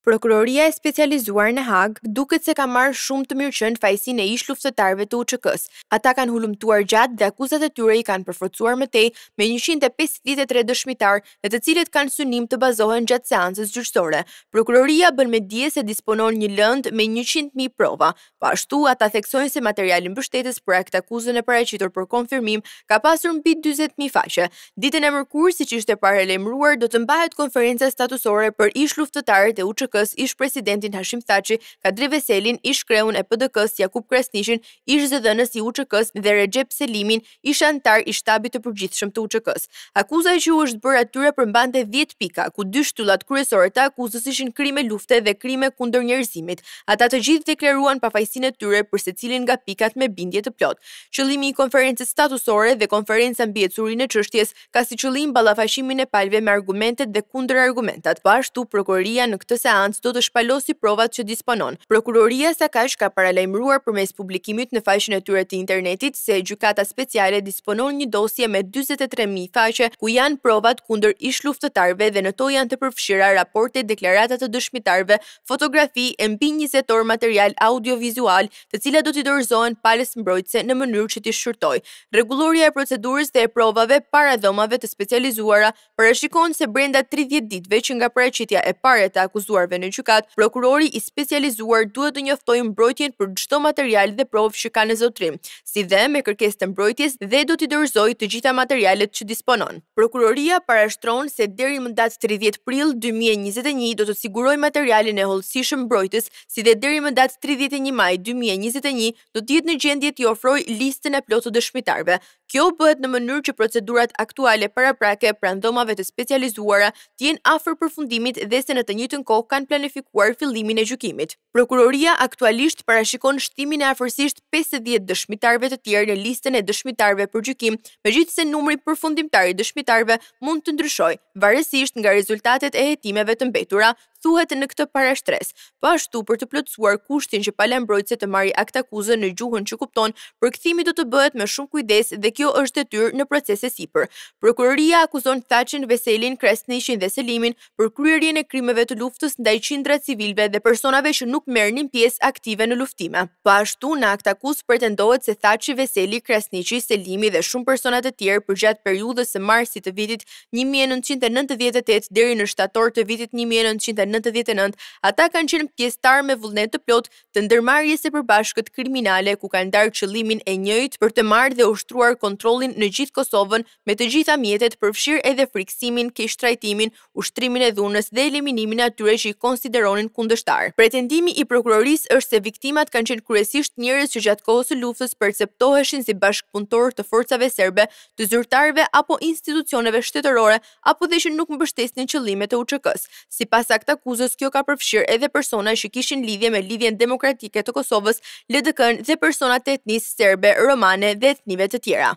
Prokuroria e Specializuar në Hagë duket se ka marrë shumë të mirëqenë fajësinë e ish-luftëtarëve të UÇK-së. Ata kanë hulumtuar gjatë dhe akuzat e tyre i kanë përforcuar më tej me njëqind e pesëdhjetë e tre dëshmitarë në të cilët kanë synim të bazohen gjatë seancës gjyqësore. Prokuroria bën me dije se disponon një lëndë me njëqind mijë prova, Po ashtu, ata theksojnë se materiali mbështetës për aktakuzën e paraqitur për konfirmim ka pasur mbi dyzet mijë faqe. Ditën e mërkurë, siç ishte paralajmëruar, do të mbahet konferenca statusore për ish-luftëtarët e UÇK-së, ish-presidentin Hashim Thaçi, Kadri Veselin, ish-kreun e PDK-së Jakup Krasniqin, ish-zëdhënës i UÇK-së dhe Rexhep Selimin, ish-anëtar i Shtabit të Përgjithshëm të UÇK-së. Akuza që u është bërë atyre përmbante dhjetë pika, ku dy shtyllat kryesore të akuzës ishin krime lufte dhe krime kundër njerëzimit. Ata të gjithë deklaruan pafajësinë e tyre për secilin nga pikat me bindje të plotë. Qëllimi i konferencës statusore dhe Konferenca mbi ecurinë e çështjes ka si qëllim ballafaqimin e palëve me argumentet dhe kundërargumentat. Po ashtu, prokuroria në këtë seancë do të shpalosi provat që disponon. Prokuroria sakaq ka paralajmëruar përmes publikimit në faqen e tyre të internetit se Gjykata Speciale disponon një dosje me dyzet e tre mijë faqe ku janë provat kundër ish-luftëtarëve dhe në to janë të përfshira raporte deklarata të dëshmitarëve fotografi e mbi njëzet orë material audiovizual të cilat do t'i dorëzohen palës mbrojtëse në mënyrë që t'i shqyrtojë Rregullorja e procedurës dhe e provave para dhomave të specializuara parashikon se brenda 30 ditëve që nga paraqitja e parë e të akuzuarve në gjykatë, prokurori i specializuar duhet të njoftojë mbrojtjen për çdo material dhe provë që ka në zotërim, si dhe me kërkesë të mbrojtjes dhe do t'i dorëzojë të gjitha materialet që disponon. Prokuroria parashtron se deri më datë 30 prill dy mijë e njëzet e një do të sigurojë materialin e hollësishëm mbrojtës, si dhe deri më datë 31 maj dy mijë e njëzet e një do të jetë në gjendje t'i ofrojë listën e plotë të dëshmitarëve. Kjo bëhet në mënyrë që procedurat aktuale paraprake pranë dhomave të specializuara të jenë afër përfundimit dhe se në të njëjtën kohë kanë planifikuar fillimin e gjykimit. Prokuroria aktualisht parashikon shtimin e afërsisht pesëdhjetë dëshmitarëve të tjerë në listën e dëshmitarëve për gjykim, megjithëse numri përfundimtar i dëshmitarëve mund të ndryshojë, varësisht nga rezultatet e hetimeve të mbetura. thuhet në këtë parashtresë. Po ashtu, për të plotësuar kushtin që pala mbrojtëse të marri aktakuzën në gjuhën që kupton, përkthimi do të bëhet me shumë kujdes dhe kjo është detyrë në proces e sipër. Prokuroria akuzon Thaçin, Veselin, Krasniqin dhe Selimin për kryerjen e krimeve të luftës ndaj qindra civilëve dhe personave që nuk merrnin pjesë aktive në luftime. Po ashtu, në aktakuzë pretendohet se Thaçi, Veseli, Krasniqi, Selimi dhe shumë persona të tjerë përgjatë periudhës së marsit të vitit një mijë e nëntëqind e nëntëdhjetë e tetë deri në shtator të vitit një mijë e nëntëqind e nëntëdhjetë e nëntë, ata kanë qenë pjesëtarë me vullnet të plotë të ndërmarrjes së përbashkët kriminale ku kanë ndarë qëllimin e njëjtë për të marrë dhe ushtruar kontrollin në gjithë Kosovën me të gjitha mjetet përfshirë edhe frikësimin, keqtrajtimin, ushtrimin e dhunës dhe eliminimin e atyre që i konsideronin kundështarë. Pretendimi i prokurorisë është se viktimat kanë qenë kryesisht njerëz që gjatë kohës së luftës perceptoheshin si bashkëpunëtorë të forcave serbe të zyrtarëve apo institucioneve shtetërore apo dhe që nuk mbështesnin qëllimet e UÇK-së. Sipas aktakuzës, kjo ka përfshirë edhe persona që kishin lidhje me Lidhjen Demokratike të Kosovës, LDK-në, dhe persona të etnisë serbe, rome dhe etnive të tjera.